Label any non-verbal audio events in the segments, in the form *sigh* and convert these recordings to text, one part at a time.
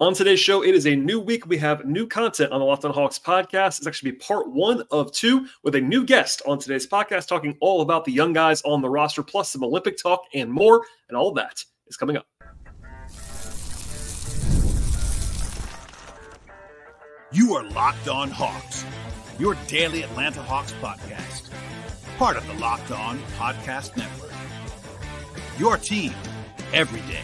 On today's show, it is a new week. We have new content on the Locked on Hawks podcast. It's actually part one of two with a new guest on today's podcast talking all about the young guys on the roster, plus some Olympic talk and more. And all that is coming up. You are Locked on Hawks, your daily Atlanta Hawks podcast, part of the Locked on Podcast Network. Your team every day.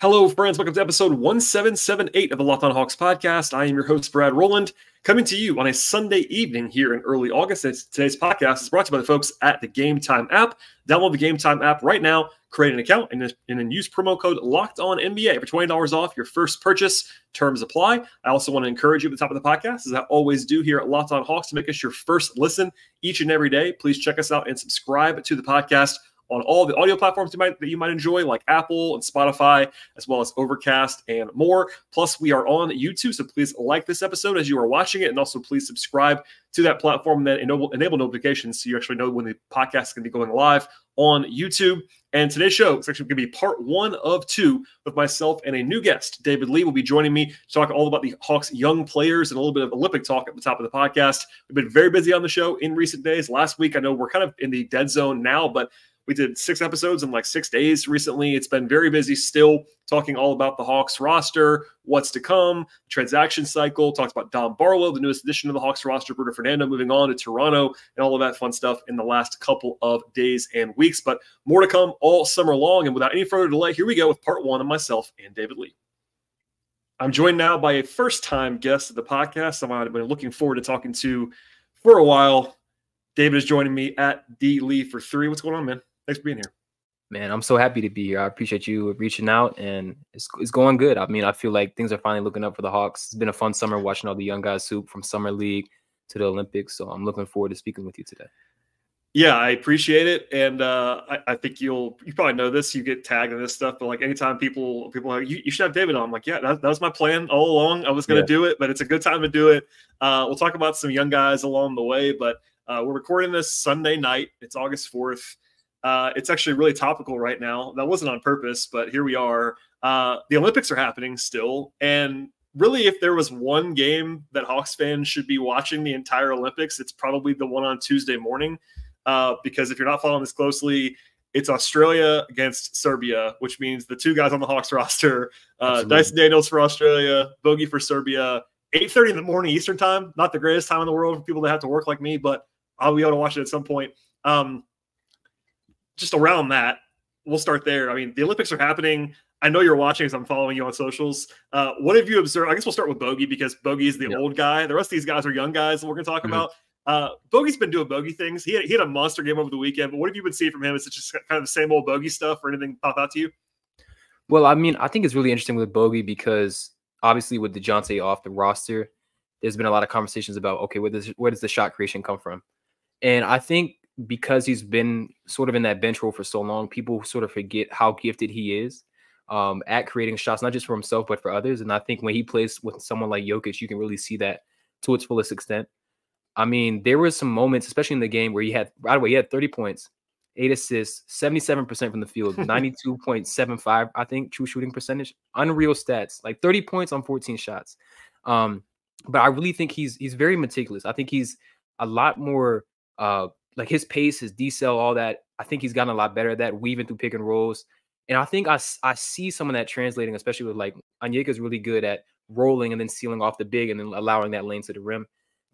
Hello, friends. Welcome to episode 1778 of the Locked on Hawks podcast. I am your host, Brad Rowland, coming to you on a Sunday evening here in early August. today's podcast is brought to you by the folks at the Gametime app. Download the Gametime app right now, create an account, and, and then use promo code Locked On NBA for $20 off your first purchase. Terms apply. I also want to encourage you at the top of the podcast, as I always do here at Locked On Hawks, to make us your first listen each and every day. Please check us out and subscribe to the podcast on all the audio platforms you might, that you might enjoy, like Apple and Spotify, as well as Overcast and more. Plus, we are on YouTube, so please like this episode as you are watching it, and also please subscribe to that platform and then enable, enable notifications so you actually know when the podcast is going to be going live on YouTube. And today's show is actually going to be part one of two with myself and a new guest. David Lee will be joining me to talk all about the Hawks' young players and a little bit of Olympic talk at the top of the podcast. We've been very busy on the show in recent days. Last week, I know we're kind of in the dead zone now, but we did six episodes in like six days recently. It's been very busy still talking all about the Hawks roster, what's to come, transaction cycle, talked about Dom Barlow, the newest addition to the Hawks roster, Bruno Fernando moving on to Toronto, and all of that fun stuff in the last couple of days and weeks. But more to come all summer long. And without any further delay, here we go with part one of myself and David Lee. I'm joined now by a first time guest of the podcast. Someone I've been looking forward to talking to for a while. David is joining me at D Lee for three. What's going on, man? Thanks for being here. Man, I'm so happy to be here. I appreciate you reaching out, and it's, it's going good. I mean, I feel like things are finally looking up for the Hawks. It's been a fun summer watching all the young guys soup from summer league to the Olympics. So I'm looking forward to speaking with you today. Yeah, I appreciate it, and uh, I, I, think you'll you probably know this. You get tagged in this stuff, but like anytime people people are like, you, you should have David on. I'm like, yeah, that, that was my plan all along. I was going to yeah. do it, but it's a good time to do it. Uh, we'll talk about some young guys along the way, but uh, we're recording this Sunday night. It's August fourth. Uh, it's actually really topical right now. That wasn't on purpose, but here we are. Uh, the Olympics are happening still. And really, if there was one game that Hawks fans should be watching the entire Olympics, it's probably the one on Tuesday morning. Uh, because if you're not following this closely, it's Australia against Serbia, which means the two guys on the Hawks *laughs* roster, uh, Dyson Daniels for Australia, Bogey for Serbia, 8.30 in the morning Eastern time. Not the greatest time in the world for people that have to work like me, but I'll be able to watch it at some point. Um, just around that, we'll start there. I mean, the Olympics are happening. I know you're watching as I'm following you on socials. Uh, what have you observed? I guess we'll start with Bogey because Bogey is the yep. old guy. The rest of these guys are young guys that we're going to talk mm-hmm. about. Uh, Bogey's been doing Bogey things. He had, he had a monster game over the weekend, but what have you been seeing from him? Is it just kind of the same old Bogey stuff or anything pop out to you? Well, I mean, I think it's really interesting with Bogey because obviously with Dejounte off the roster, there's been a lot of conversations about, okay, where does, where does the shot creation come from? And I think because he's been sort of in that bench role for so long, people sort of forget how gifted he is um, at creating shots, not just for himself, but for others. And I think when he plays with someone like Jokic, you can really see that to its fullest extent. I mean, there were some moments, especially in the game, where he had, by the way, he had 30 points, eight assists, 77% from the field, *laughs* 92.75, I think, true shooting percentage. Unreal stats, like 30 points on 14 shots. Um, but I really think he's he's very meticulous. I think he's a lot more uh like his pace, his decel, all that. I think he's gotten a lot better at that, weaving through pick and rolls. And I think I, I see some of that translating, especially with like Onyeka's really good at rolling and then sealing off the big and then allowing that lane to the rim.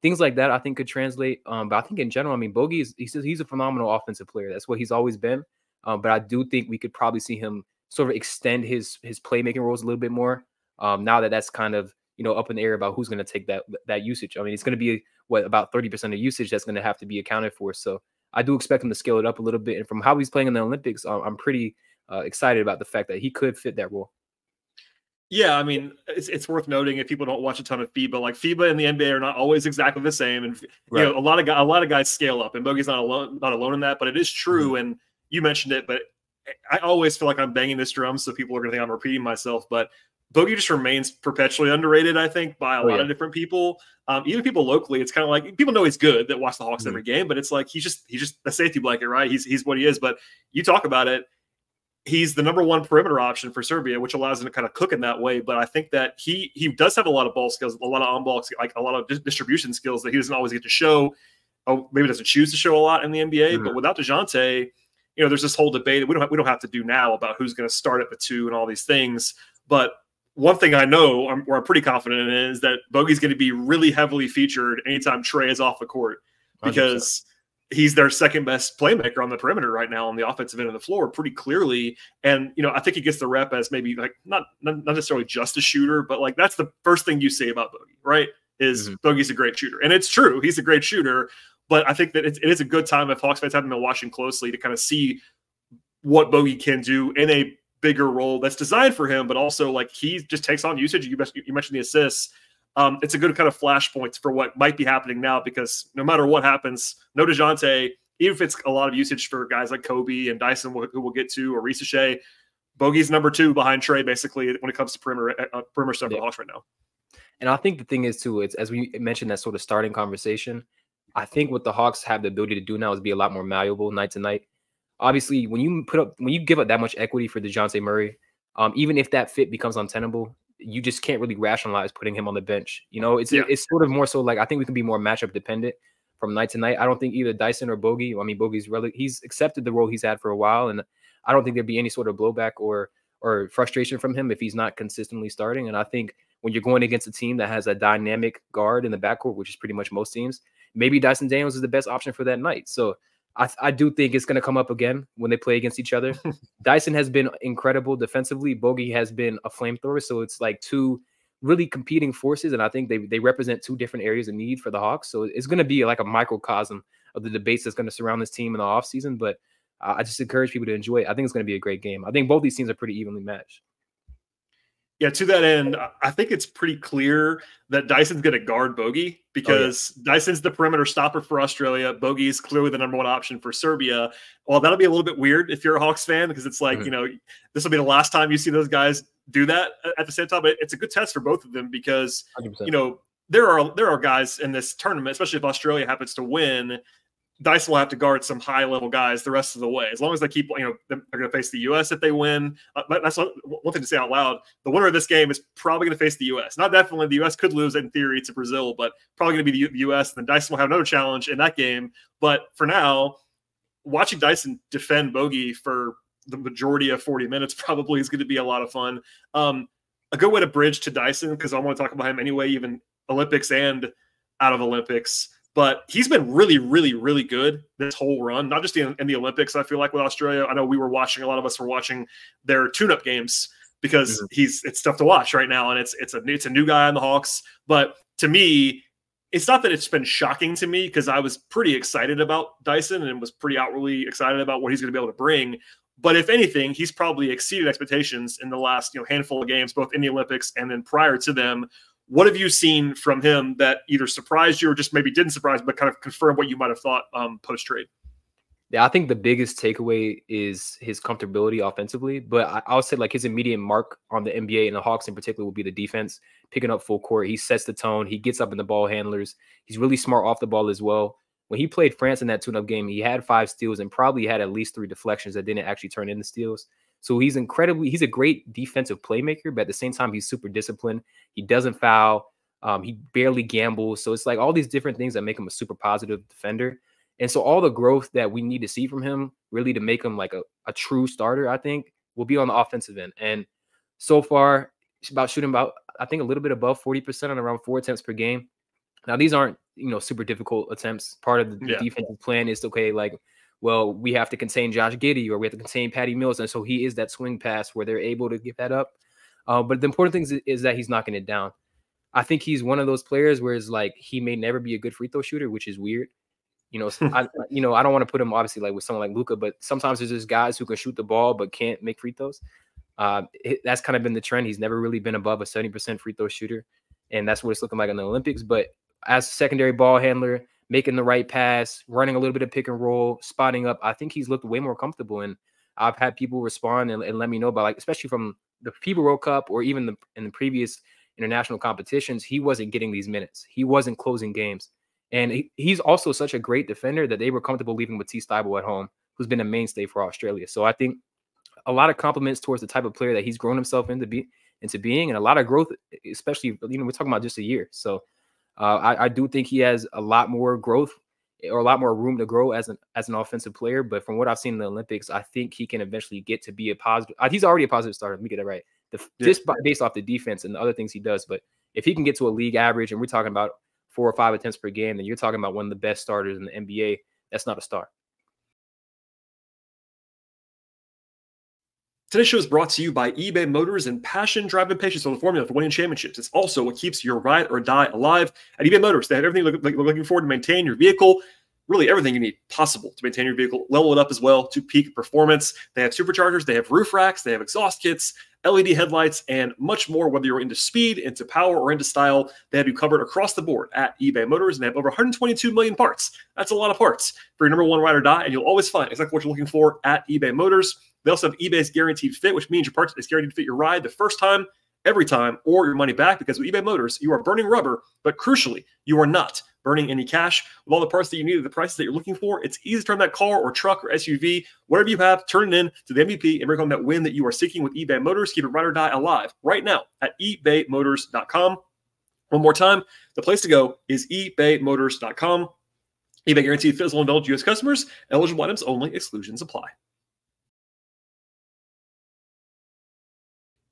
Things like that I think could translate. Um, but I think in general, I mean, Bogey is he's, he's a phenomenal offensive player. That's what he's always been. Um, but I do think we could probably see him sort of extend his his playmaking roles a little bit more. Um, now that that's kind of you know up in the air about who's going to take that that usage. I mean, it's going to be what about 30% of usage that's going to have to be accounted for. So I do expect him to scale it up a little bit. And from how he's playing in the Olympics, I'm pretty uh, excited about the fact that he could fit that role. Yeah, I mean, it's, it's worth noting if people don't watch a ton of FIBA, like FIBA and the NBA are not always exactly the same, and right. you know, a lot of guys, a lot of guys scale up, and Bogey's not alone, not alone in that. But it is true, mm-hmm. and you mentioned it, but I always feel like I'm banging this drum, so people are going to think I'm repeating myself. But Bogey just remains perpetually underrated, I think, by a oh, lot yeah. of different people. Um, even people locally, it's kind of like people know he's good that watch the Hawks mm-hmm. every game, but it's like he's just he's just a safety blanket, right? He's he's what he is. But you talk about it, he's the number one perimeter option for Serbia, which allows him to kind of cook in that way. But I think that he he does have a lot of ball skills, a lot of on ball, like a lot of distribution skills that he doesn't always get to show. Oh, maybe doesn't choose to show a lot in the NBA. Mm-hmm. But without Dejounte, you know, there's this whole debate that we don't have, we don't have to do now about who's going to start at the two and all these things. But one thing I know, I'm, or I'm pretty confident in, is that Bogey's going to be really heavily featured anytime Trae is off the court because 100%. he's their second best playmaker on the perimeter right now on the offensive end of the floor, pretty clearly. And you know, I think he gets the rep as maybe like not not necessarily just a shooter, but like that's the first thing you say about Bogey, right? Is mm-hmm. Bogey's a great shooter, and it's true, he's a great shooter. But I think that it's, it is a good time if Hawks fans haven't been watching closely to kind of see what Bogey can do in a bigger role that's designed for him, but also like he just takes on usage. You, you mentioned the assists. Um, it's a good kind of flashpoint for what might be happening now because no matter what happens, no Dejounte, even if it's a lot of usage for guys like Kobe and Dyson, who we'll get to, or Risacher, Bogey's number two behind Trae, basically, when it comes to perimeter, uh, uh perimeter stuff yeah. for the Hawks right now. And I think the thing is, too, it's as we mentioned that sort of starting conversation, I think what the Hawks have the ability to do now is be a lot more malleable night to night. Obviously, when you put up when you give up that much equity for Dejounte Murray, um, even if that fit becomes untenable, you just can't really rationalize putting him on the bench. You know, it's yeah. it's sort of more so like I think we can be more matchup dependent from night to night. I don't think either Dyson or Bogey. I mean, Bogey's really he's accepted the role he's had for a while, and I don't think there'd be any sort of blowback or or frustration from him if he's not consistently starting. And I think when you're going against a team that has a dynamic guard in the backcourt, which is pretty much most teams, maybe Dyson Daniels is the best option for that night. So I, I do think it's going to come up again when they play against each other. *laughs* Dyson has been incredible defensively. Bogey has been a flamethrower. So it's like two really competing forces. And I think they, they represent two different areas of need for the Hawks. So it's going to be like a microcosm of the debates that's going to surround this team in the offseason. But I just encourage people to enjoy it. I think it's going to be a great game. I think both these teams are pretty evenly matched. Yeah, to that end, I think it's pretty clear that Dyson's going to guard Bogey because oh, yeah. Dyson's the perimeter stopper for Australia. Bogey is clearly the number one option for Serbia. Well, that'll be a little bit weird if you're a Hawks fan because it's like, mm-hmm. you know, this will be the last time you see those guys do that at the same time. But it's a good test for both of them because, 100%. you know, there are there are guys in this tournament, especially if Australia happens to win, Dyson will have to guard some high level guys the rest of the way. As long as they keep, you know, they're going to face the U.S. if they win. Uh, that's one thing to say out loud. The winner of this game is probably going to face the U.S. Not definitely the U.S. could lose in theory to Brazil, but probably going to be the U.S. And then Dyson will have another challenge in that game. But for now, watching Dyson defend Bogey for the majority of 40 minutes *laughs* probably is going to be a lot of fun. Um, a good way to bridge to Dyson because I want to talk about him anyway, even Olympics and out of Olympics but he's been really, really, really good this whole run, not just in, in, the Olympics. I feel like with Australia, I know we were watching, a lot of us were watching their tune up games because mm-hmm. he's it's tough to watch right now. And it's it's a it's a new guy on the Hawks. But to me, it's not that it's been shocking to me because I was pretty excited about Dyson and was pretty outwardly excited about what he's going to be able to bring. But if anything, he's probably exceeded expectations in the last you know handful of games, both in the Olympics and then prior to them, what have you seen from him that either surprised you or just maybe didn't surprise, but kind of confirmed what you might have thought um, post trade? Yeah, I think the biggest takeaway is his comfortability offensively. But I, I'll say like his immediate mark on the NBA and the Hawks in particular will be the defense, picking up full court. He sets the tone. He gets up in the ball handlers. He's really smart off the ball as well. When he played France in that tune-up game, he had five steals and probably had at least three deflections that didn't actually turn into steals. So he's incredibly, he's a great defensive playmaker, but at the same time, he's super disciplined. He doesn't foul. Um, he barely gambles. So it's like all these different things that make him a super positive defender. And so all the growth that we need to see from him, really to make him like a, a true starter, I think, will be on the offensive end. And so far, about shooting about, I think, a little bit above 40% on around four attempts per game. Now, these aren't, you know, super difficult attempts. Part of the yeah. defensive plan is okay, like well, we have to contain Josh Giddey or we have to contain Patty Mills. And so he is that swing pass where they're able to give that up. Uh, but the important thing is, is, that he's knocking it down. I think he's one of those players where it's like he may never be a good free throw shooter, which is weird. You know, I, *laughs* you know, I don't want to put him obviously like with someone like Luka, but sometimes there's just guys who can shoot the ball but can't make free throws. Uh, it, that's kind of been the trend. He's never really been above a 70% free throw shooter, and that's what it's looking like in the Olympics. But as a secondary ball handler, making the right pass, running a little bit of pick and roll, spotting up. I think he's looked way more comfortable. And I've had people respond and, and let me know about like, especially from the FIBA World Cup or even the, in the previous international competitions, he wasn't getting these minutes. He wasn't closing games. And he, he's also such a great defender that they were comfortable leaving Matisse Thybulle at home, who's been a mainstay for Australia. So I think a lot of compliments towards the type of player that he's grown himself into be into being, and a lot of growth, especially you know we're talking about just a year. So uh, I, I do think he has a lot more growth or a lot more room to grow as an as an offensive player. But from what I've seen in the Olympics, I think he can eventually get to be a positive. Uh, he's already a positive starter. Let me get that right. The, yeah. Just by, based off the defense and the other things he does. But if he can get to a league average, and we're talking about four or five attempts per game, then you're talking about one of the best starters in the NBA. That's not a star. Today's show is brought to you by eBay Motors and passion, drive, and patience are the formula for winning championships. It's also what keeps your ride or die alive. At eBay Motors, they have everything look, looking forward to maintain your vehicle really everything you need possible to maintain your vehicle, level it up as well to peak performance. They have superchargers, they have roof racks, they have exhaust kits, LED headlights, and much more. Whether you're into speed, into power, or into style, they have you covered across the board at eBay Motors, and they have over 122 million parts. That's a lot of parts for your number one ride or die, and you'll always find exactly what you're looking for at eBay Motors. They also have eBay's guaranteed fit, which means your parts is guaranteed to fit your ride the first time every time or your money back because with eBay Motors, you are burning rubber, but crucially, you are not burning any cash. With all the parts that you need at the prices that you're looking for, it's easy to turn that car or truck or SUV, whatever you have, turn it in to the MVP and bring home that win that you are seeking with eBay Motors. Keep it ride or die alive right now at ebaymotors.com. One more time, the place to go is ebaymotors.com. eBay guaranteed physical and adult U.S. customers. Eligible items only. Exclusions apply.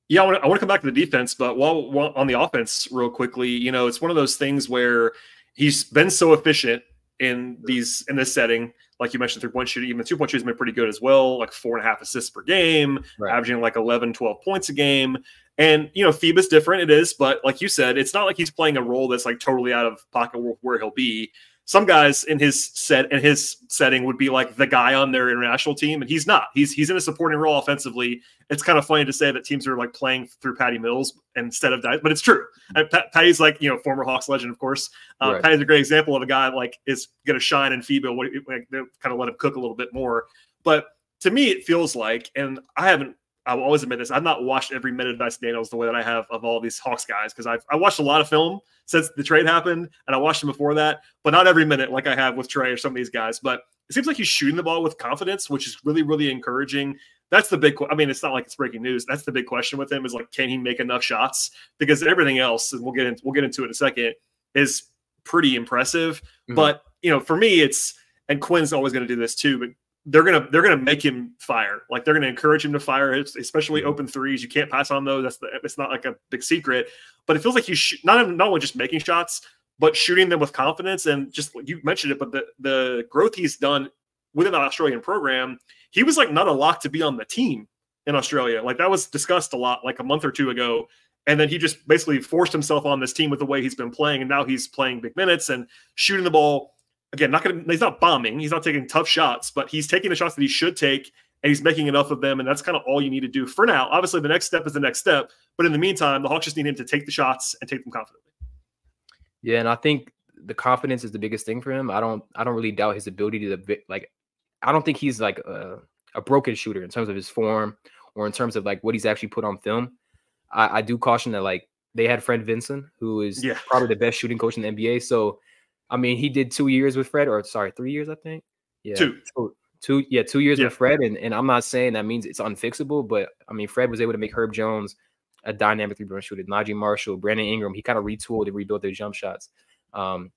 Yeah, I want, to, I want to come back to the defense, but while, while on the offense, real quickly, you know, it's one of those things where he's been so efficient in these in this setting. Like you mentioned, three point shooting, even two point shooting has been pretty good as well, like four and a half assists per game, right. averaging like 11, 12 points a game. And, you know, FIBA's different, it is, but like you said, it's not like he's playing a role that's like totally out of pocket where he'll be some guys in his set in his setting would be like the guy on their international team, and he's not. He's he's in a supporting role offensively. It's kind of funny to say that teams are like playing through Patty Mills instead of Dice, but it's true. And Patty's like you know former Hawks legend, of course. Uh, right. Patty's a great example of a guy like is going to shine in FIBA. Like, kind of let him cook a little bit more. But to me, it feels like, and I haven't I will always admit this. I've not watched every minute of Dyson Daniels the way that I have of all these Hawks guys because I've I watched a lot of film since the trade happened, and I watched him before that, but not every minute like I have with Trae or some of these guys. But it seems like he's shooting the ball with confidence, which is really really encouraging. That's the big. I mean, it's not like it's breaking news. That's the big question with him is like, can he make enough shots? Because everything else, and we'll get into we'll get into it in a second, is pretty impressive. Mm-hmm. But you know, for me, it's and Quinn's always going to do this too. But they're gonna they're gonna make him fire. Like they're gonna encourage him to fire, especially open threes. You can't pass on those. That's the, it's not like a big secret, but it feels like he's sh- not not only just making shots, but shooting them with confidence. And just you mentioned it, but the the growth he's done within the Australian program, he was like not a lock to be on the team in Australia. Like that was discussed a lot like a month or two ago. And then he just basically forced himself on this team with the way he's been playing, and now he's playing big minutes and shooting the ball again, not gonna he's not bombing, he's not taking tough shots, but he's taking the shots that he should take and he's making enough of them. And that's kind of all you need to do for now. Obviously, the next step is the next step. But in the meantime, the Hawks just need him to take the shots and take them confidently. Yeah, and I think the confidence is the biggest thing for him. I don't I don't really doubt his ability to like I don't think he's like a, a broken shooter in terms of his form or in terms of like what he's actually put on film. I, I do caution that like they had Fred Vinson, who is yeah. probably the best shooting coach in the NBA. So I mean, he did two years with Fred, or sorry, three years, I think. Yeah, two, two, two yeah, two years yeah. with Fred, and and I'm not saying that means it's unfixable, but I mean, Fred was able to make Herb Jones a dynamic three point shooter. Naji Marshall, Brandon Ingram, he kind of retooled and rebuilt their jump shots. Um,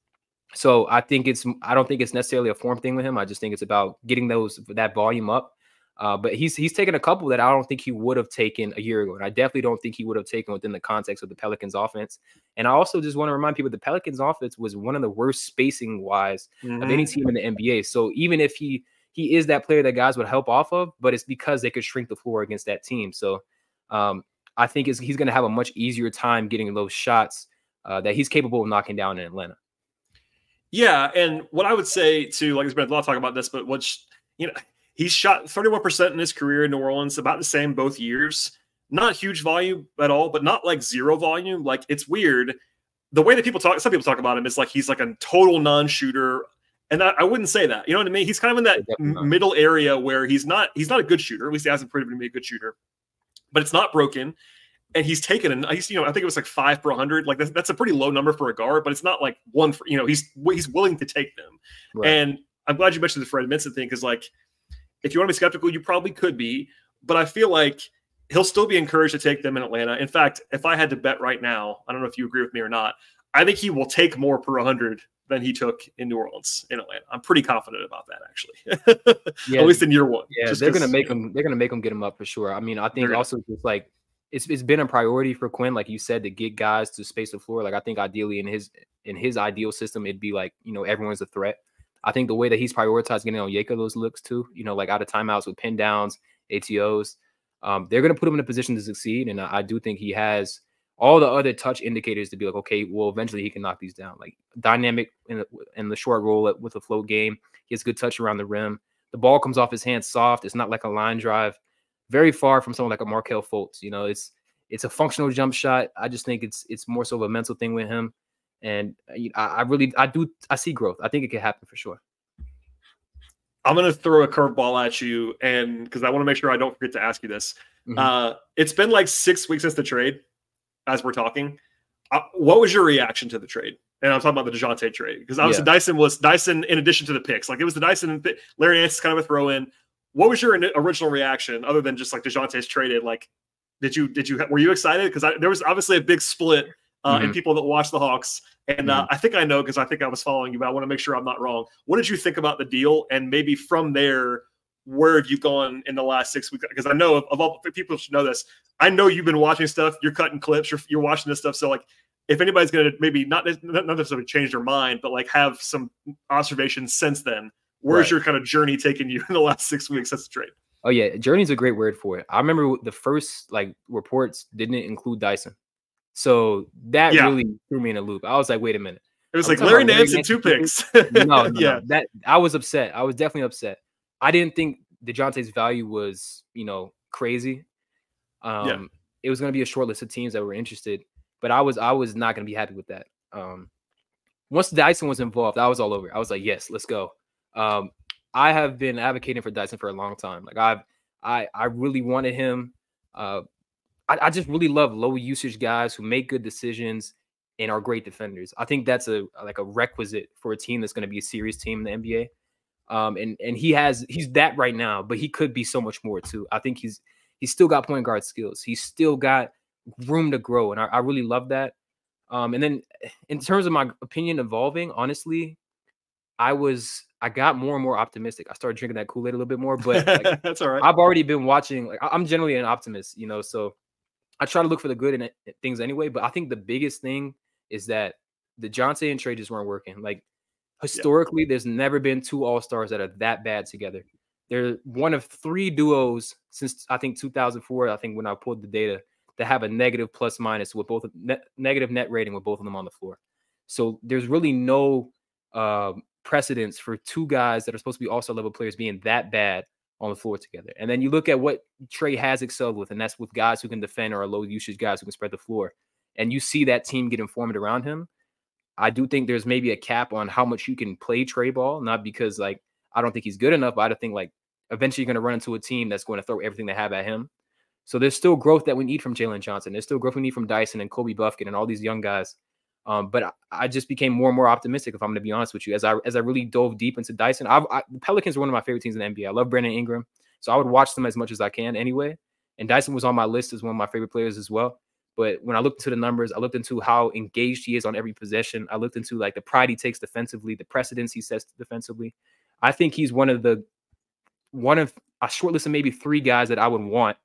so I think it's I don't think it's necessarily a form thing with him. I just think it's about getting those that volume up uh, but he's he's taken a couple that I don't think he would have taken a year ago, and I definitely don't think he would have taken within the context of the Pelicans offense. And I also just want to remind people the Pelicans offense was one of the worst spacing wise mm-hmm. of any mm-hmm. team in the NBA. So even if he he is that player that guys would help off of, but it's because they could shrink the floor against that team. So um, I think he's going to have a much easier time getting those shots uh, that he's capable of knocking down in Atlanta. Yeah, and what I would say to like there's been a lot of talk about this, but what's you know He's shot 31% in his career in New Orleans, about the same both years. Not huge volume at all, but not like zero volume. Like it's weird. The way that people talk, some people talk about him is like he's like a total non-shooter. And I, I wouldn't say that. You know what I mean? He's kind of in that middle area where he's not he's not a good shooter. At least he hasn't proven to be a good shooter. But it's not broken and he's taken and he's you know I think it was like five per hundred like that's, that's a pretty low number for a guard but it's not like one for you know he's he's willing to take them right. and I'm glad you mentioned the Fred Vinson thing because like if you want to be skeptical, you probably could be. but I feel like he'll still be encouraged to take them in Atlanta. In fact, if I had to bet right now, I don't know if you agree with me or not, I think he will take more per 100 than he took in New Orleans in Atlanta. I'm pretty confident about that actually. *laughs* yeah, At least in year one. Yeah, they're gonna make him. They're gonna make him get him up for sure. I mean, I think also just like it's it's been a priority for Quinn, like you said, to get guys to space the floor. Like I think ideally in his in his ideal system, it'd be like you know everyone's a threat. I think the way that he's prioritized getting Onyeka those looks too, you know, like out of timeouts with pin downs, ATOs, um, they're going to put him in a position to succeed. And I, I, do think he has all the other touch indicators to be like, okay, well, eventually he can knock these down. Like dynamic in the, in the short roll with a float game. He has good touch around the rim. The ball comes off his hands soft. It's not like a line drive. Very far from someone like a Markelle Fultz. You know, it's it's a functional jump shot. I just think it's it's more so of a mental thing with him. And uh, I, I really I do I see growth. I think it could happen for sure. I'm going to throw a curveball at you, and because I want to make sure I don't forget to ask you this. Mm-hmm. Uh, it's been like six weeks since the trade, as we're talking. Uh, what was your reaction to the trade? And I'm talking about the Dejounte trade because obviously yeah. Dyson was Dyson in addition to the picks. Like it was the Dyson and Larry Nance is kind of a throw in. What was your original reaction other than just like Dejounte's traded? Like, did you did you were you excited? Because there was obviously a big split uh, mm-hmm. and people that watch the Hawks. And uh, mm-hmm. I think I know because I think I was following you, but I want to make sure I'm not wrong. What did you think about the deal? And maybe from there, where have you gone in the last six weeks? Because I know of, of, all people should know this. I know you've been watching stuff. You're cutting clips. You're, you're watching this stuff. So like, if anybody's going to maybe not not necessarily change their mind, but like have some observations since then, where's right. your kind of journey taking you *laughs* in the last six weeks That's the trade? Oh yeah, journey's a great word for it. I remember the first like reports didn't include Dyson. So that yeah. really threw me in a loop. I was like, wait a minute. It was I'm like Larry Nance and two picks. no, no, *laughs* yeah. No. That I was upset. I was definitely upset. I didn't think Dejounte's value was, you know, crazy. Um, yeah. it was gonna be a short list of teams that were interested, but I was I was not gonna be happy with that. Um, once Dyson was involved, I was all over. I was like, yes, let's go. Um, I have been advocating for Dyson for a long time. Like I've I I really wanted him. Uh, I, I just really love low usage guys who make good decisions and are great defenders. I think that's a like a requisite for a team that's going to be a serious team in the NBA. Um, and and he has he's that right now, but he could be so much more too. I think he's he's still got point guard skills. He's still got room to grow, and I, I really love that. Um, and then in terms of my opinion evolving, honestly, I was I got more and more optimistic. I started drinking that Kool Aid a little bit more, but like, *laughs* that's all right. I've already been watching. Like I'm generally an optimist, you know, so I try to look for the good in it, things anyway. But I think the biggest thing is that Dejounte and Trae just weren't working. Like historically, yeah. there's never been two All Stars that are that bad together. They're one of three duos since I think 2004. I think when I pulled the data that have a negative plus minus with both net, negative net rating with both of them on the floor. So there's really no uh, precedence for two guys that are supposed to be All Star level players being that bad on the floor together. And then you look at what Trae has excelled with, and that's with guys who can defend or low usage guys who can spread the floor. And you see that team get informed around him. I do think there's maybe a cap on how much you can play Trae ball, not because like I don't think he's good enough, but I think like eventually you're going to run into a team that's going to throw everything they have at him. So there's still growth that we need from Jalen Johnson. There's still growth we need from Dyson and Kobe Bufkin and all these young guys. Um, but I, just became more and more optimistic, if I'm going to be honest with you, as I as I really dove deep into Dyson. I, I, the Pelicans are one of my favorite teams in the NBA. I love Brandon Ingram. So I would watch them as much as I can anyway. And Dyson was on my list as one of my favorite players as well. But when I looked into the numbers, I looked into how engaged he is on every possession. I looked into like the pride he takes defensively, the precedence he sets defensively. I think he's one of the one of a short list of maybe three guys that I would want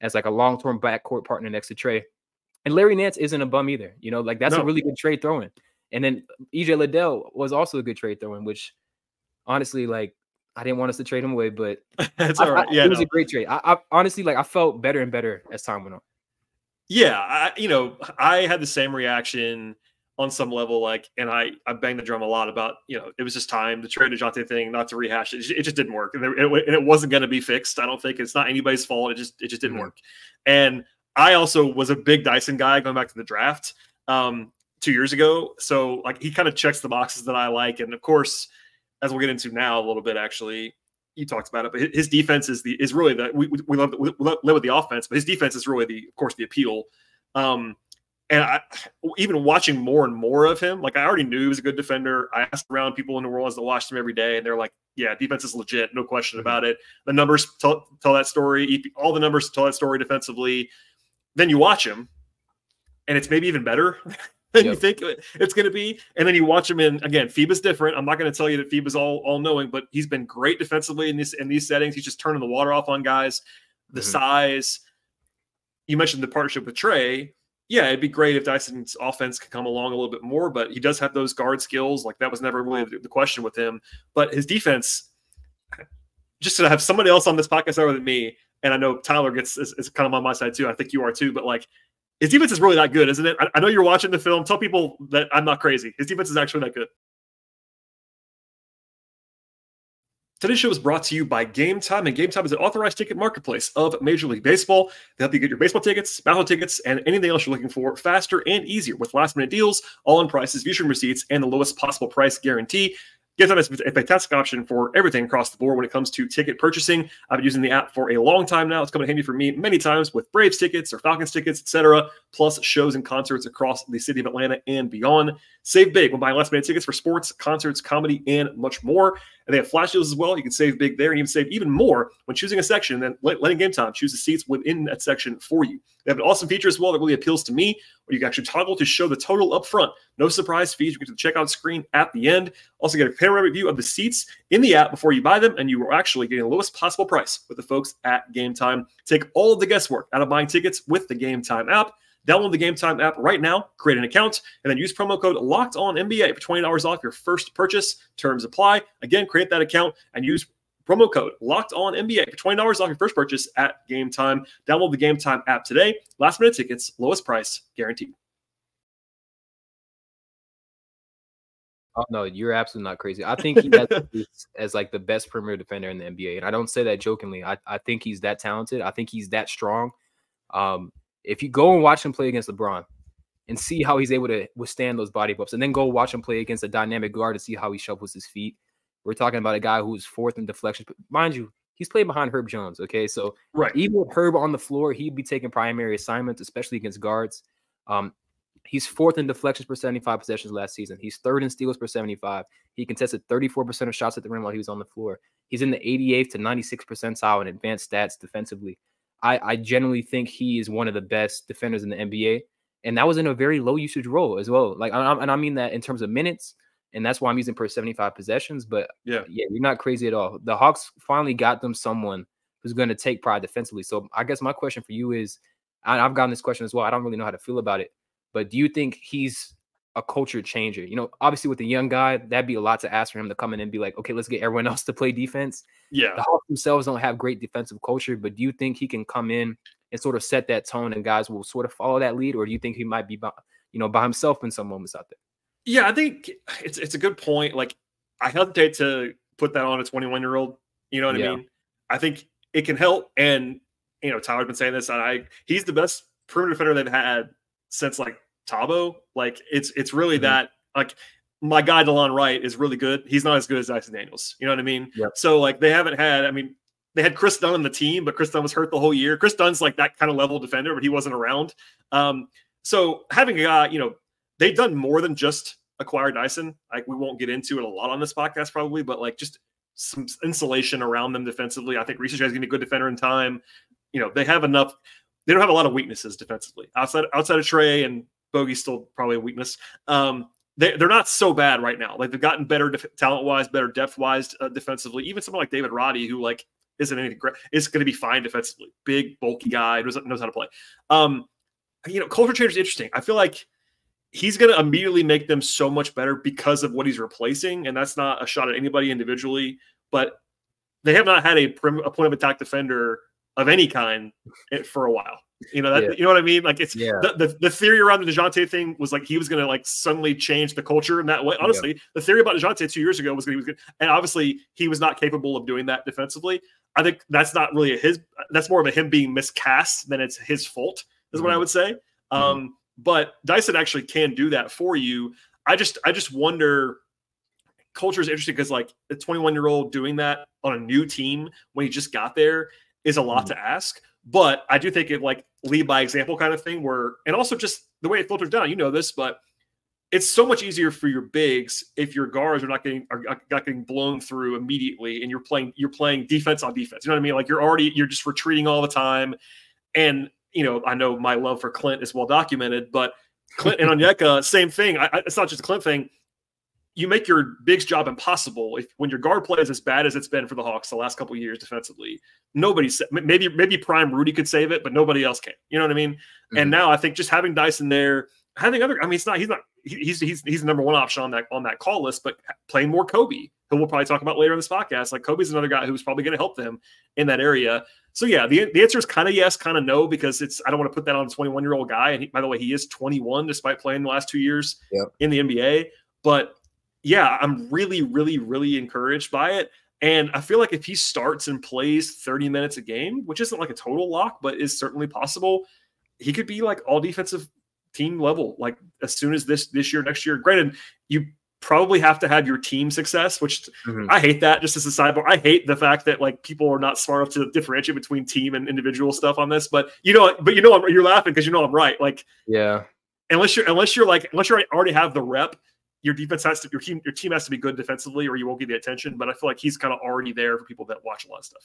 as like a long-term backcourt partner next to Trae. And Larry Nance isn't a bum either. You know, like that's no. a really good trade throwing. And then EJ Liddell was also a good trade throwing, which honestly, like I didn't want us to trade him away, but *laughs* it's all right. yeah, it was no. a great trade. I, I, honestly like I felt better and better as time went on. Yeah, I, you know, I had the same reaction on some level. Like, and I I banged the drum a lot about you know it was just time the trade Dejounte thing, not to rehash it. It just didn't work, and it, and it wasn't going to be fixed. I don't think it's not anybody's fault. It just it just didn't mm-hmm. work. And I also was a big Dyson guy going back to the draft um, two years ago. So like he kind of checks the boxes that I like, and of course as we'll get into now a little bit, actually, you talked about it, but his defense is the is really the we, we love we live with the offense, but his defense is really the of course the appeal. Um, and I, even watching more and more of him, like I already knew he was a good defender. I asked around people in the world that watched him every day, and they're like, "Yeah, defense is legit, no question mm-hmm. about it." The numbers tell, tell that story. All the numbers tell that story defensively. Then you watch him, and it's maybe even better *laughs* than yep. you think it's going to be. And then you watch him in again. FIBA's different. I'm not going to tell you that FIBA's all all knowing, but he's been great defensively in this in these settings. He's just turning the water off on guys. The mm-hmm. size. You mentioned the partnership with Trae yeah, it'd be great if Dyson's offense could come along a little bit more, but he does have those guard skills. Like that was never really the question with him. But his defense, just to have somebody else on this podcast other than me, and I know Tyler gets is, is, kind of on my side too. I think you are too, but like his defense is really that good, isn't it? I, I know you're watching the film. Tell people that I'm not crazy. His defense is actually that good. Today's show is brought to you by Gametime, and Gametime is an authorized ticket marketplace of Major League Baseball. They help you get your baseball tickets, battle tickets, and anything else you're looking for faster and easier with last minute deals, all in prices, featuring receipts, and the lowest possible price guarantee. Time is a fantastic option for everything across the board when it comes to ticket purchasing. I've been using the app for a long time now. It's come in handy for me many times with Braves tickets or Falcons tickets, etc., plus shows and concerts across the city of Atlanta and beyond. Save big when buying last minute tickets for sports, concerts, comedy, and much more. And they have flash deals as well. You can save big there and even save even more when choosing a section and then letting Gametime choose the seats within that section for you. They have an awesome feature as well that really appeals to me, where you can actually toggle to show the total up front. No surprise fees. You get to the checkout screen at the end. Also get a panoramic view of the seats in the app before you buy them, and you are actually getting the lowest possible price with the folks at Gametime. Take all of the guesswork out of buying tickets with the Gametime app. Download the Gametime app right now, create an account, and then use promo code Locked On for twenty dollars off your first purchase. Terms apply. Again, create that account and use promo code Locked On NBA for twenty dollars off your first purchase at Gametime. Download the Gametime app today. Last minute tickets, lowest price guaranteed. Oh no, you're absolutely not crazy. I think he has *laughs* as like the best perimeter defender in the NBA, and I don't say that jokingly. I, I think he's that talented. I think he's that strong. Um, if you go and watch him play against LeBron and see how he's able to withstand those body bumps, and then go watch him play against a dynamic guard to see how he shuffles his feet. We're talking about a guy who's fourth in deflection. Mind you, he's playing behind Herb Jones. Okay, so right. even with Herb on the floor, he'd be taking primary assignments, especially against guards. Um, he's fourth in deflections per 75 possessions last season. He's third in steals per 75. He contested 34% of shots at the rim while he was on the floor. He's in the 88th to 96th percentile in advanced stats defensively. I, I generally think he is one of the best defenders in the NBA. And that was in a very low usage role as well. Like, and I mean that in terms of minutes, and that's why I'm using per 75 possessions. But yeah, yeah, you're not crazy at all. The Hawks finally got them someone who's going to take pride defensively. So I guess my question for you is, I've gotten this question as well. I don't really know how to feel about it, but do you think he's a culture changer. You know, obviously with a young guy, that'd be a lot to ask for him to come in and be like, okay, let's get everyone *laughs* else to play defense. Yeah. The Hawks themselves don't have great defensive culture, but do you think he can come in and sort of set that tone and guys will sort of follow that lead? Or do you think he might be, by, you know, by himself in some moments out there? Yeah, I think it's it's a good point. Like I hesitate to put that on a 21 year old. You know what yeah. I mean? I think it can help. And you know, Tyler's been saying this, and I he's the best perimeter defender they've had since like Thabo. Like it's it's really mm-hmm. that like my guy Delon Wright is really good. He's not as good as Dyson Daniels. You know what I mean? Yep. So like they haven't had. I mean, they had Kris Dunn on the team, but Kris Dunn was hurt the whole year. Kris Dunn's like that kind of level defender, but he wasn't around. Um, so having a guy, you know, they've done more than just acquire Dyson. Like we won't get into it a lot on this podcast probably, but like just some insulation around them defensively. I think Reese is going to be a good defender in time. You know, they have enough. They don't have a lot of weaknesses defensively outside outside of Trae and Bogey's still probably a weakness. Um, they, they're not so bad right now. Like they've gotten better def- talent wise, better depth wise uh, defensively. Even someone like David Roddy, who like isn't anything great, is going to be fine defensively. Big, bulky guy knows, knows how to play. Um, you know, culture change is interesting. I feel like he's going to immediately make them so much better because of what he's replacing, and that's not a shot at anybody individually, but they have not had a, prim- a point of attack defender of any kind for a while. You know that yeah. you know what I mean? Like it's yeah. the, the, the theory around the Dejounte thing was like he was gonna like suddenly change the culture in that way. Honestly, yeah. the theory about Dejounte two years ago was that he was good, and obviously he was not capable of doing that defensively. I think that's not really his. That's more of a him being miscast than it's his fault. Is mm-hmm. what I mm-hmm. would say. Mm-hmm. But Dyson actually can do that for you. I just I just wonder. Culture is interesting because like a 21 year old doing that on a new team when he just got there is a lot mm-hmm. to ask. But I do think it like lead by example kind of thing. Where and also just the way it filters down. You know this, but it's so much easier for your bigs if your guards are not getting are not getting blown through immediately, and you're playing you're playing defense on defense. You know what I mean? Like you're already you're just retreating all the time, and you know I know my love for Clint is well documented, but *laughs* Clint and Onyeka, same thing. I, it's not just a Clint thing. You make your big's job impossible if when your guard play is as bad as it's been for the Hawks the last couple years defensively. Nobody maybe maybe Prime Rudy could save it, but nobody else can. You know what I mean? Mm-hmm. And now I think just having Dyson there, having other. I mean, it's not he's not he's he's he's the number one option on that on that call list, but playing more Kobe, who we'll probably talk about later in this podcast. Like Kobe's another guy who's probably going to help them in that area. So yeah, the, the answer is kind of yes, kind of no, because it's I don't want to put that on a 21 year old guy. And he, by the way, he is 21 despite playing the last two years yep. in the NBA. But yeah, I'm really, really, really encouraged by it. And I feel like if he starts and plays 30 minutes a game, which isn't like a total lock, but is certainly possible, he could be like all defensive team level like as soon as this this year next year. Granted you probably have to have your team success which mm-hmm. i hate that just as a sidebar. I hate the fact that like people are not smart enough to differentiate between team and individual stuff on this but you know but you know I'm, you're laughing because you know i'm right. Like yeah. unless you're unless you're like unless you already have the rep your defense has to your team your team has to be good defensively or you won't get the attention but i feel like he's kind of already there for people that watch a lot of stuff.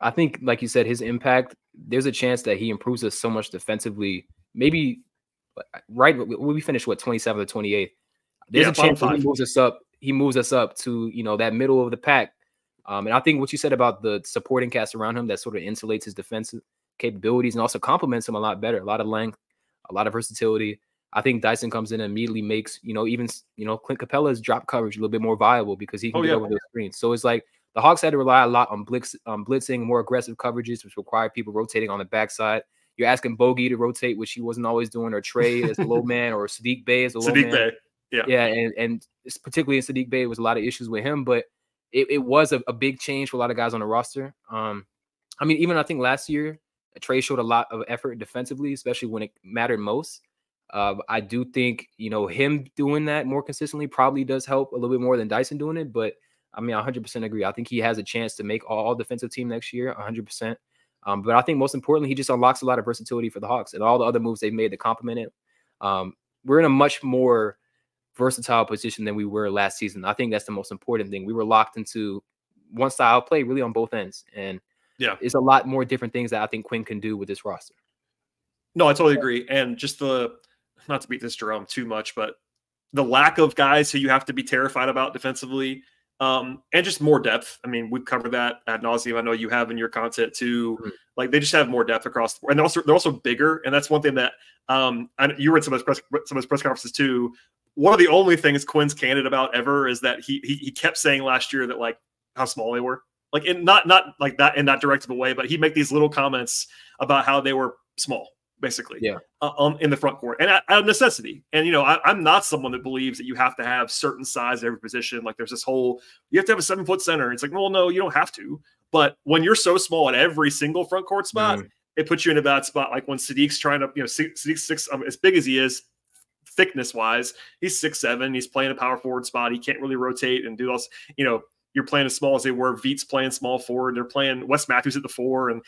I think like you said his impact there's a chance that he improves us so much defensively maybe right when we finish what 27th or 28th there's yeah, a chance he moves us up he moves us up to you know that middle of the pack. Um, and i think what you said about the supporting cast around him that sort of insulates his defensive capabilities and also complements him a lot better a lot of length a lot of versatility. I think dyson comes in and immediately makes you know even you know clint Capela's drop coverage a little bit more viable because he can oh, get yeah. over those screens. So it's like the hawks had to rely a lot on blitz on blitzing more aggressive coverages which require people rotating on the backside you're asking Bogey to rotate, which he wasn't always doing, or Trae as a low *laughs* man, or Saddiq Bey as a low Saddiq man. Bey. Yeah. Yeah. And, and particularly in Saddiq Bey, was a lot of issues with him, but it, it was a, a, big change for a lot of guys on the roster. Um, I mean, even I think last year, Trae showed a lot of effort defensively, especially when it mattered most. Uh, I do think, you know, him doing that more consistently probably does help a little bit more than Dyson doing it. But I mean, 100% agree. I think he has a chance to make all, all defensive team next year, 100%. Um, but I think most importantly, he just unlocks a lot of versatility for the Hawks and all the other moves they've made to complement it. Um, we're in a much more versatile position than we were last season. I think that's the most important thing. We were locked into one style of play really on both ends. And yeah, it's a lot more different things that I think Quinn can do with this roster. No, I totally agree. And just the not to beat this drum too much, but the lack of guys who you have to be terrified about defensively um, and just more depth. I mean, we've covered that ad nauseum. I know you have in your content too. Mm-hmm. Like they just have more depth across, the, and also they're also bigger. And that's one thing that um, and you were in some of his press some of his press conferences too. One of the only things Quinn's candid about ever is that he he, he kept saying last year that like how small they were, like in not not like that in that direct of a way, but he'd make these little comments about how they were small basically. Yeah. Uh, um, in the front court, and out of necessity. And you know, I, am not someone that believes that you have to have certain size at every position. Like there's this whole you have to have a seven foot center. It's like, well, no, you don't have to. But when you're so small at every single front court spot, mm. it puts you in a bad spot. Like when Saddiq's trying to, you know, Saddiq's six um, as big as he is, thickness wise, he's six seven. He's playing a power forward spot. He can't really rotate and do all. You know, you're playing as small as they were. Vit's playing small forward. They're playing Wes Matthews at the four, and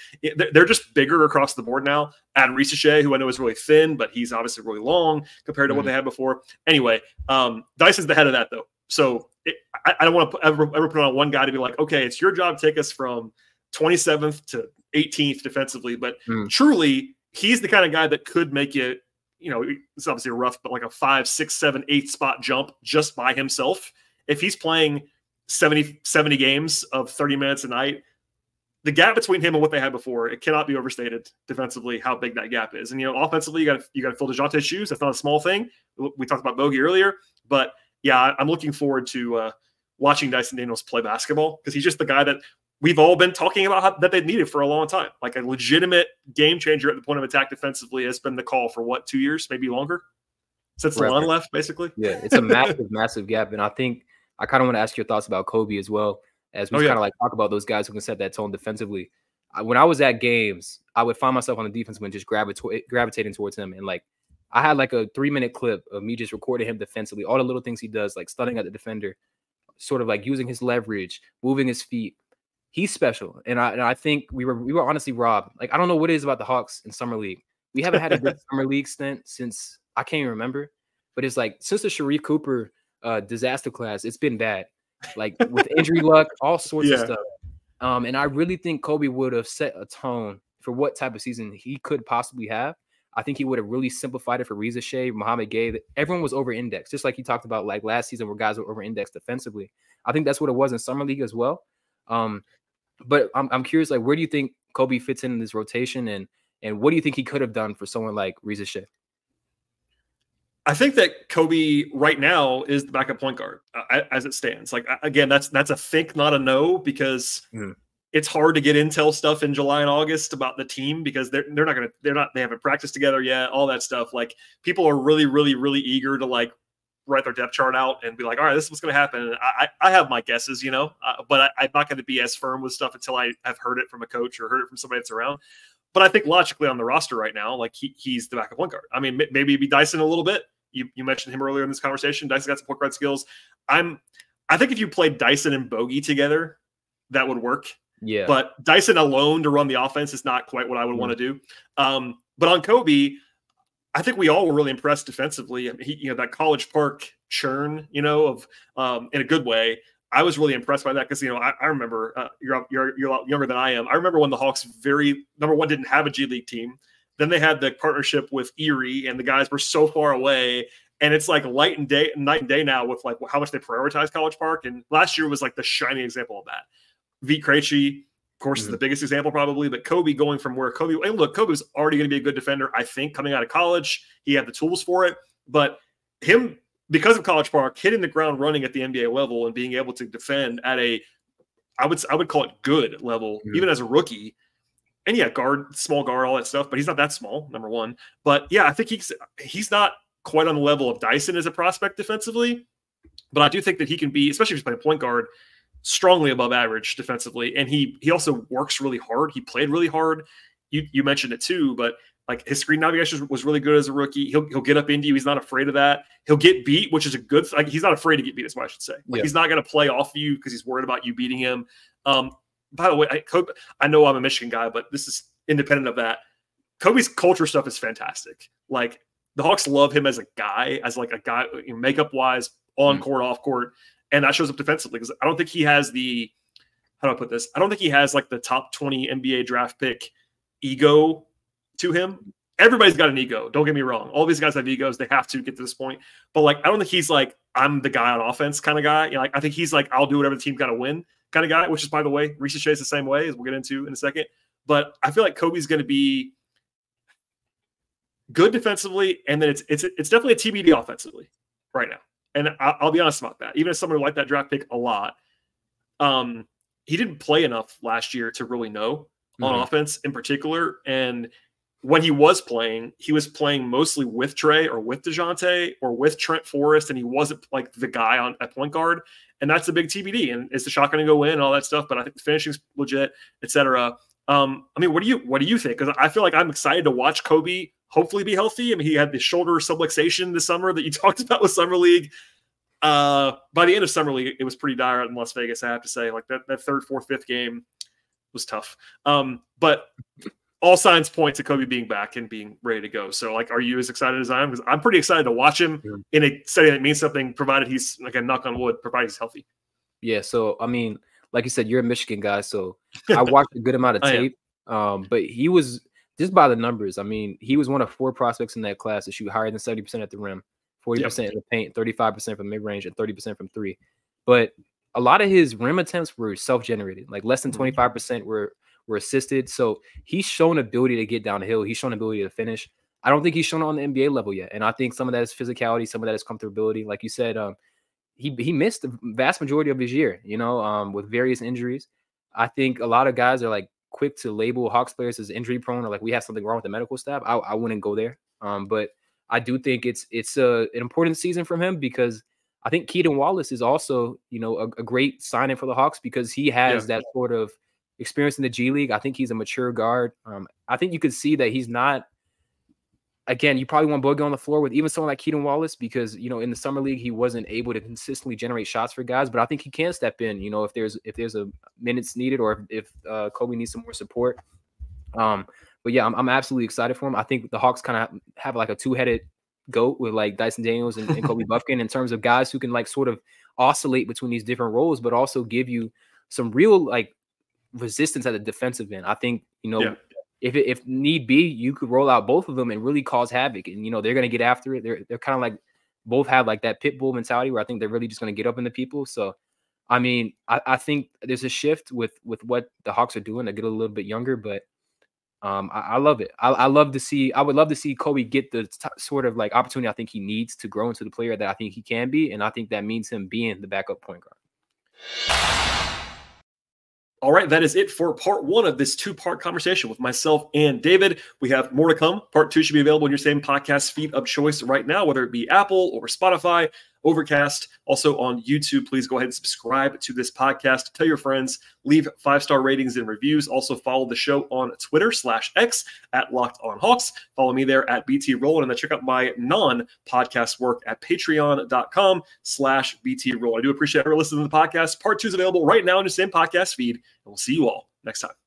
they're just bigger across the board now. Add Risacher, who I know is really thin, but he's obviously really long compared to mm what they had before. Anyway, um, Dyson's the head of that though, so it, I, I, don't want to ever, ever put on one guy to be like, okay, it's your job to take us from 27th to 18th defensively, but mm. truly, he's the kind of guy that could make you. You know, it's obviously a rough, but like a five, six, seven, eight spot jump just by himself. If he's playing 70, 70 games of 30 minutes a night, the gap between him and what they had before, it cannot be overstated defensively how big that gap is. And you know, offensively, you got you got to fill Dejounte's shoes. That's not a small thing. We talked about Bogey earlier, but yeah, I'm looking forward to uh, watching Dyson Daniels play basketball because he's just the guy that we've all been talking about how, that they needed for a long time. Like a legitimate game changer at the point of attack defensively has been the call for what two years, maybe longer since the one left, basically. Yeah, it's a massive, *laughs* massive gap, and I think I kind of want to ask your thoughts about Kobe as well, as we oh, yeah. kind of like talk about those guys who can set that tone defensively. I, when I was at games, I would find myself on the defense when just gravita- gravitating towards him, and like I had like a three minute clip of me just recording him defensively, all the little things he does, like stunning at the defender, sort of like using his leverage, moving his feet. He's special, and I and I think we were we were honestly robbed. Like I don't know what it is about the Hawks in summer league. we haven't had a good *laughs* summer league stint since I can't even remember. But it's like since the Sharife Cooper uh, disaster class, it's been bad. Like with injury luck, all sorts yeah. of stuff. Um, and I really think Kobe would have set a tone for what type of season he could possibly have. I think he would have really simplified it for Risacher, Mouhamed Gueye. Everyone was over indexed, just like he talked about like last season where guys were over indexed defensively. I think that's what it was in summer league as well. Um, but I'm, I'm curious, like, where do you think Kobe fits in this rotation, and and what do you think he could have done for someone like Risacher? I think that Kobe right now is the backup point guard uh, as it stands. Like again, that's that's a think, not a no, because mm. it's hard to get intel stuff in July and August about the team because they're they're not gonna they're not they haven't practiced together yet. All that stuff. Like people are really really really eager to like write their depth chart out and be like, all right, this is what's going to happen. I, I have my guesses, you know, uh, but I, am not going to be as firm with stuff until I have heard it from a coach or heard it from somebody that's around. But I think logically on the roster right now, like he, he's the backup point guard. I mean, maybe be Dyson a little bit. You, you mentioned him earlier in this conversation. Dyson got some point guard skills. I'm, I think if you played Dyson and Bogey together, that would work. Yeah. But Dyson alone to run the offense is not quite what I would mm. want to do. Um, but on Kobe, I think we all were really impressed defensively. I mean, he, you know, that College Park churn, you know, of um, in a good way. I was really impressed by that because you know I, I remember uh, you're you're you're a lot younger than I am. I remember when the Hawks very number one didn't have a G League team. Then they had the partnership with Erie, and the guys were so far away. And it's like light and day, night and day now with like how much they prioritize College Park. And last year was like the shining example of that. Vit Krejci, of course, mm-hmm. is the biggest example probably. But Kobe going from where Kobe, and look, Kobe was already going to be a good defender, I think, coming out of college. He had the tools for it. But him, because of College Park, hitting the ground running at the NBA level and being able to defend at a, I would I would call it good level, mm-hmm. even as a rookie. And yeah, guard, small guard, all that stuff, but he's not that small. Number one, but yeah, I think he's he's not quite on the level of Dyson as a prospect defensively. But I do think that he can be, especially if he's playing point guard, strongly above average defensively, and he he also works really hard. He played really hard. You you mentioned it too, but like his screen navigation was really good as a rookie. He'll he'll get up into you. He's not afraid of that. He'll get beat, which is a good. Like he's not afraid to get beat. Is what I should say. Like yeah. he's not going to play off you because he's worried about you beating him. Um, by the way, I, Kobe, I know I'm a Michigan guy, but this is independent of that. Kobe's culture stuff is fantastic. Like the Hawks love him as a guy, as like a guy, you know, makeup wise, on mm. court, off court and that shows up defensively because I don't think he has the how do I put this? I don't think he has like the top 20 NBA draft pick ego to him. Everybody's got an ego. Don't get me wrong. All these guys have egos. They have to get to this point. But like, I don't think he's like, I'm the guy on offense kind of guy. You know, like I think he's like, I'll do whatever the team got to win kind of guy, which is by the way, Risacher is the same way as we'll get into in a second. But I feel like Kobe's going to be good defensively, and then it's it's it's definitely a TBD offensively right now and I, will be honest about that. Even as someone who liked that draft pick a lot, um, he didn't play enough last year to really know on mm-hmm. offense in particular. And when he was playing, he was playing mostly with Trae or with Dejounte or with Trent Forrest, and he wasn't like the guy on at point guard. And that's the big TBD. And is the shot going to go in and all that stuff? But I think the finishing's legit, etc. Um, I mean, what do you what do you think? Because I feel like I'm excited to watch Kobe hopefully be healthy. I mean, he had the shoulder subluxation this summer that you *laughs* talked about with summer league. Uh, by the end of summer league, it was pretty dire in Las Vegas. I have to say, like that that third, fourth, fifth game was tough. Um, but all signs point to Kobe being back and being ready to go. So, like, are you as excited as I am? Because I'm pretty excited to watch him yeah. in a setting that means something, provided he's like a knock on wood, provided he's healthy. Yeah. So, I mean, like you said, you're a Michigan guy, so *laughs* I watched a good amount of tape. Um, but he was just by the numbers. I mean, he was one of four prospects in that class to shoot higher than 70% at the rim, 40% yep. in the paint, 35% from mid range, and 30% from three. But a lot of his rim attempts were self-generated, like less than 25% mm-hmm. were were assisted. So he's shown ability to get downhill. He's shown ability to finish. I don't think he's shown on the NBA level yet. And I think some of that is physicality, some of that is comfortability. Like you said, um, he he missed the vast majority of his year, you know, um, with various injuries. I think a lot of guys are like quick to label Hawks players as injury prone or like we have something wrong with the medical staff. I, I wouldn't go there. Um, but I do think it's it's a, an important season from him because I think Keaton Wallace is also you know a, a great signing for the Hawks because he has yeah. that sort of experience in the G League. I think he's a mature guard. Um, I think you could see that he's not again, you probably want Bogey on the floor with even someone like Keaton Wallace because you know in the summer league he wasn't able to consistently generate shots for guys, but I think he can step in. You know if there's if there's a minutes needed or if, if uh, Kobe needs some more support. Um, but yeah, I'm, I'm absolutely excited for him. I think the Hawks kind of have like a two headed goat with like Dyson Daniels and, and Kobe *laughs* Bufkin in terms of guys who can like sort of oscillate between these different roles, but also give you some real like resistance at the defensive end. I think you know. Yeah. If, if need be, you could roll out both of them and really cause havoc. And you know they're going to get after it. They're they're kind of like both have like that pit bull mentality where I think they're really just going to get up in the people. So, I mean, I, I think there's a shift with with what the Hawks are doing. They get a little bit younger, but um, I, I, love it. I, I, love to see. I would love to see Kobe get the t- sort of like opportunity I think he needs to grow into the player that I think he can be, and I think that means him being the backup point guard. All right, that is it for part one of this two part conversation with myself and David. We have more to come. Part two should be available in your same podcast feed of choice right now, whether it be Apple or Spotify, Overcast, also on YouTube. Please go ahead and subscribe to this podcast. Tell your friends, leave five star ratings and reviews. Also, follow the show on Twitter slash X at Locked On Hawks. Follow me there at BT Rowland, and then check out my non podcast work at patreon.com slash BT Roll. I do appreciate everyone listening to the podcast. Part two is available right now in the same podcast feed, and we'll see you all next time.